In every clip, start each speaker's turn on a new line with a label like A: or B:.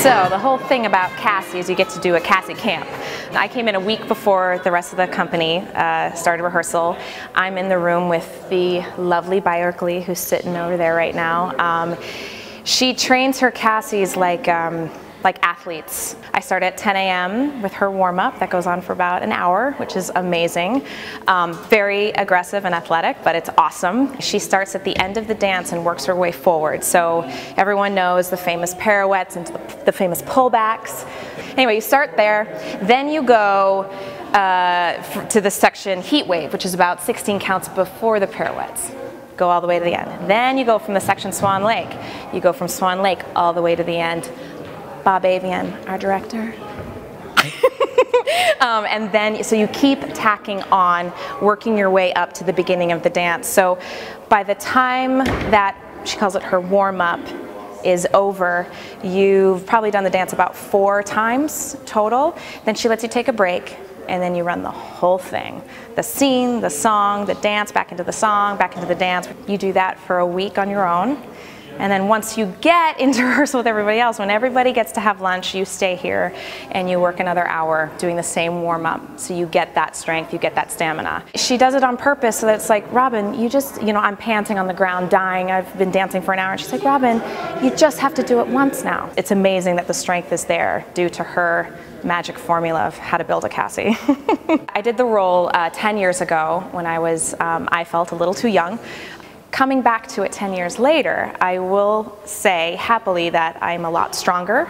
A: So the whole thing about Cassie is you get to do a Cassie camp. I came in a week before the rest of the company uh, started rehearsal. I'm in the room with the lovely Baayork Lee who's sitting over there right now. Um, she trains her Cassies like um, like athletes. I start at 10 a.m. with her warm up that goes on for about an hour, which is amazing. Um, very aggressive and athletic, but it's awesome. She starts at the end of the dance and works her way forward. So everyone knows the famous pirouettes and the, famous pullbacks. Anyway, you start there, then you go uh, to the section heat wave, which is about 16 counts before the pirouettes go all the way to the end. Then you go from the section Swan Lake. You go from Swan Lake all the way to the end. Bob Avian, our director. um, and then, so you keep tacking on, working your way up to the beginning of the dance. So by the time that, she calls it her warm up, is over, you've probably done the dance about four times total. Then she lets you take a break and then you run the whole thing. The scene, the song, the dance, back into the song, back into the dance. You do that for a week on your own. And then once you get into rehearsal with everybody else, when everybody gets to have lunch, you stay here and you work another hour doing the same warm up. So you get that strength, you get that stamina. She does it on purpose so that it's like, Robyn, you just, you know, I'm panting on the ground, dying. I've been dancing for an hour. And she's like, Robyn, you just have to do it once now. It's amazing that the strength is there due to her magic formula of how to build a Cassie. I did the role uh, 10 years ago when I was, um, I felt a little too young. Coming back to it 10 years later, I will say happily that I'm a lot stronger.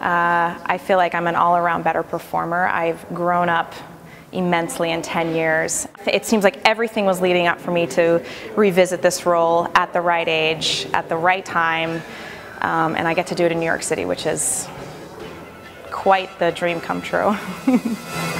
A: Uh, I feel like I'm an all around better performer. I've grown up immensely in 10 years. It seems like everything was leading up for me to revisit this role at the right age, at the right time, um, and I get to do it in New York City, which is quite the dream come true.